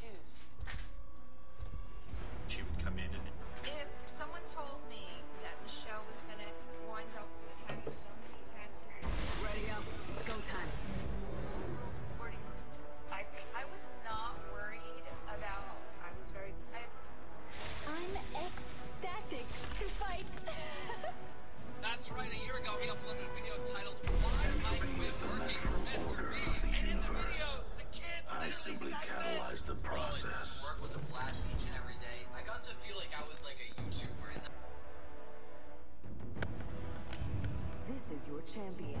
tattoos. She would come in and is your champion.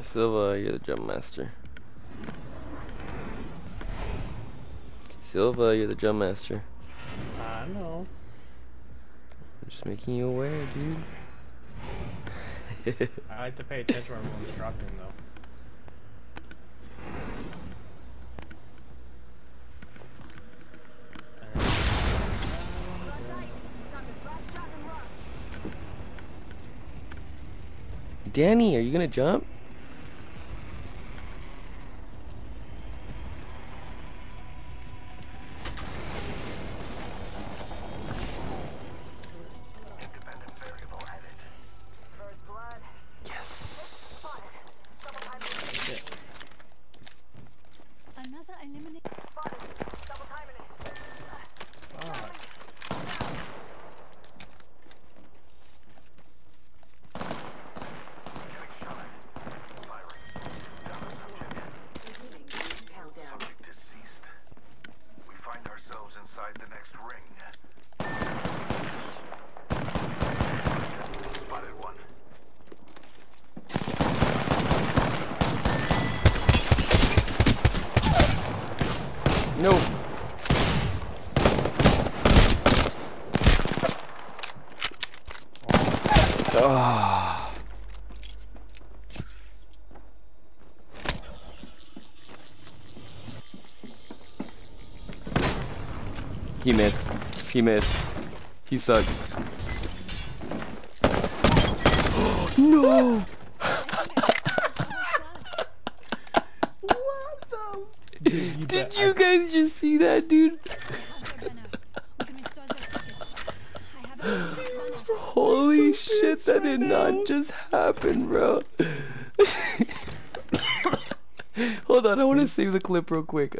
Silva, you're the jump master. Silva, you're the jump master. I know. I'm just making you aware, dude. I like to pay attention when I'm instructing though. Danny, are you gonna jump? No. Ah. He missed. He missed. He sucks. no. Did you guys just see that, dude? Holy shit, that did not just happen, bro. Hold on, I want to save the clip real quick.